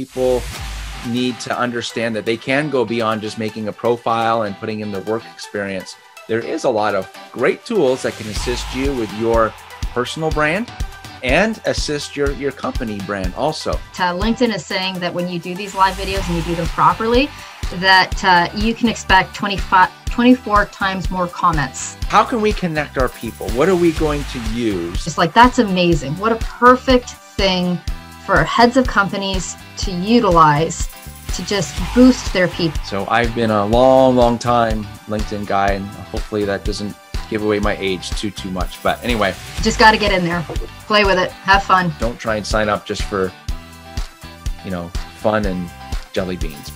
people need to understand that they can go beyond just making a profile and putting in their work experience. There is a lot of great tools that can assist you with your personal brand and assist your, your company brand also. Uh, LinkedIn is saying that when you do these live videos and you do them properly, that uh, you can expect 25, 24 times more comments. How can we connect our people? What are we going to use? It's like, that's amazing. What a perfect thing for heads of companies to utilize to just boost their people. So I've been a long, long time LinkedIn guy, and hopefully that doesn't give away my age too, too much. But anyway, just got to get in there, play with it, have fun. Don't try and sign up just for, you know, fun and jelly beans.